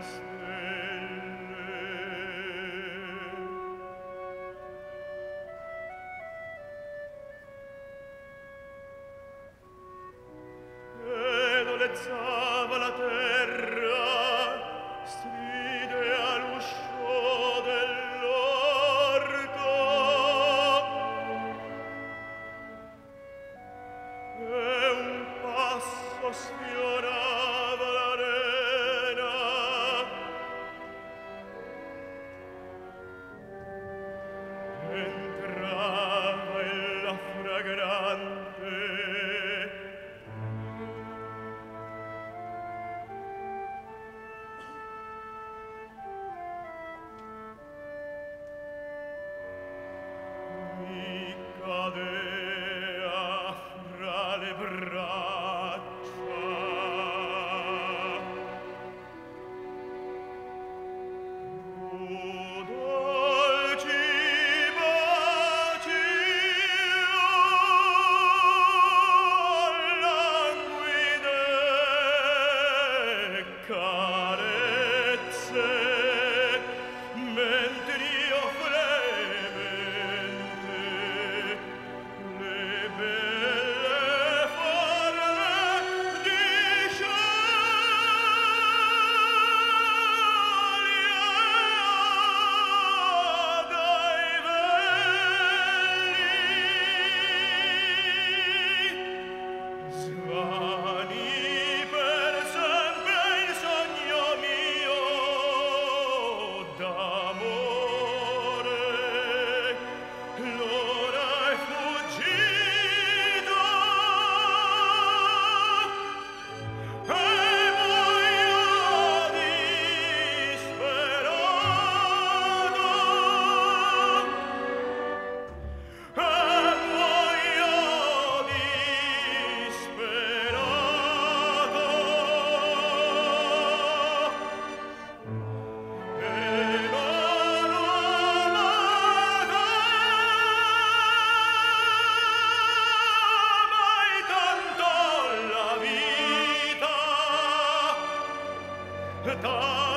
so entrava en la fragancia 大。